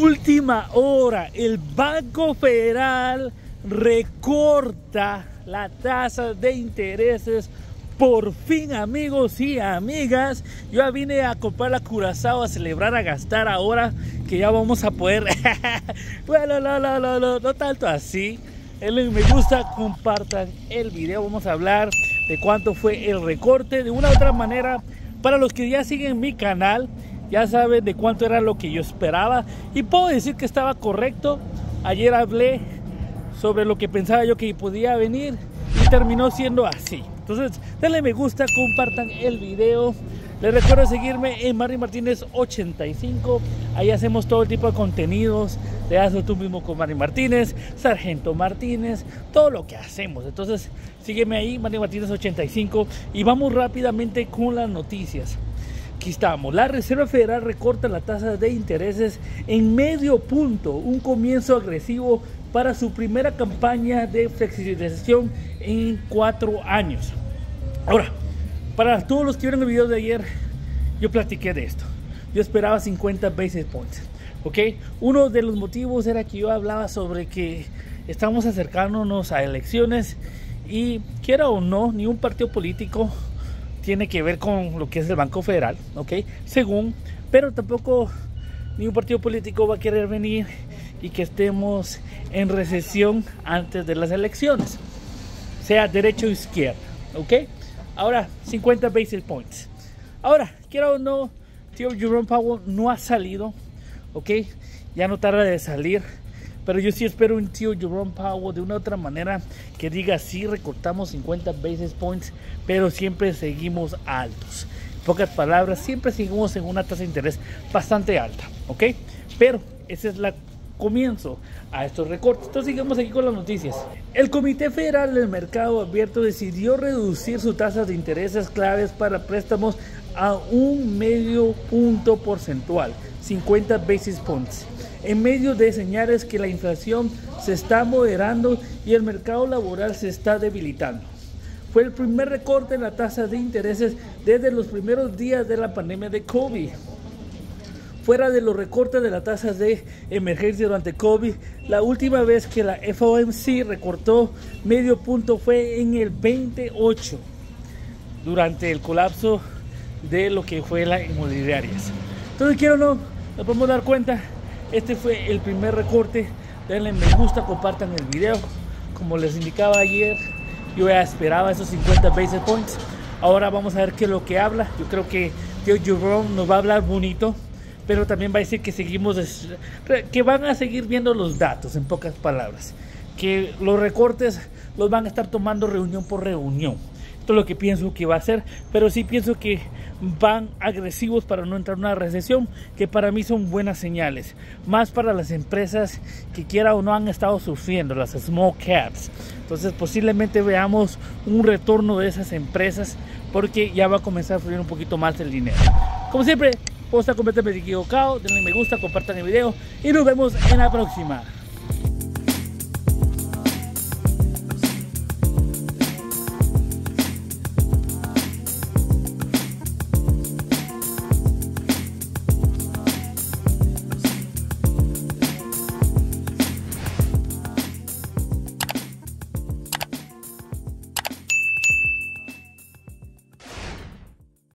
última hora, el Banco Federal recorta la tasa de intereses. Por fin, amigos y amigas, yo vine a comprar la Curazao, a celebrar, a gastar ahora que ya vamos a poder. bueno, no, tanto así. Me gusta, compartan el video. Vamos a hablar de cuánto fue el recorte. De una u otra manera, para los que ya siguen mi canal, ya saben de cuánto era lo que yo esperaba. Y puedo decir que estaba correcto. Ayer hablé sobre lo que pensaba yo que podía venir y terminó siendo así. Entonces, denle me gusta, compartan el video. Les recuerdo seguirme en Mari Martínez 85. Ahí hacemos todo tipo de contenidos. Le haces tú mismo con Mari Martínez, Sargento Martínez, todo lo que hacemos. Entonces, sígueme ahí, Mari Martínez 85. Y vamos rápidamente con las noticias. Aquí estamos. La Reserva Federal recorta la tasa de intereses en medio punto, un comienzo agresivo para su primera campaña de flexibilización en cuatro años. Ahora, para todos los que vieron el video de ayer, yo platiqué de esto. Yo esperaba 50 basis points. ¿Ok? Uno de los motivos era que yo hablaba sobre que estamos acercándonos a elecciones y quiera o no, ni un partido político tiene que ver con lo que es el Banco Federal, ¿ok? Según, pero tampoco ningún partido político va a querer venir y que estemos en recesión antes de las elecciones, sea derecho o izquierda, ¿ok? Ahora, 50 basis points. Ahora, quiero o no, tío Jerome Powell no ha salido, ¿ok? Ya no tarda de salir pero yo sí espero un tío Jerome Powell de una u otra manera que diga sí recortamos 50 basis points, pero siempre seguimos altos. En pocas palabras, siempre seguimos en una tasa de interés bastante alta, ¿ok? Pero ese es el comienzo a estos recortes. Entonces sigamos aquí con las noticias. El Comité Federal del Mercado Abierto decidió reducir su tasa de intereses claves para préstamos a un medio punto porcentual, 50 basis points en medio de señales que la inflación se está moderando y el mercado laboral se está debilitando. Fue el primer recorte en la tasa de intereses desde los primeros días de la pandemia de COVID. Fuera de los recortes de las tasas de emergencia durante COVID, la última vez que la FOMC recortó medio punto fue en el 28, durante el colapso de lo que fue la inmobiliaria. Entonces quiero no, nos podemos dar cuenta este fue el primer recorte. Denle me gusta, compartan el video. Como les indicaba ayer, yo ya esperaba esos 50 basis points. Ahora vamos a ver qué es lo que habla. Yo creo que Tío Jerome nos va a hablar bonito, pero también va a decir que seguimos, que van a seguir viendo los datos, en pocas palabras. Que los recortes los van a estar tomando reunión por reunión lo que pienso que va a ser, pero sí pienso que van agresivos para no entrar en una recesión, que para mí son buenas señales, más para las empresas que quiera o no han estado sufriendo, las small caps. Entonces posiblemente veamos un retorno de esas empresas porque ya va a comenzar a fluir un poquito más el dinero. Como siempre, puedo estar completamente equivocado, denle me gusta, compartan el video y nos vemos en la próxima.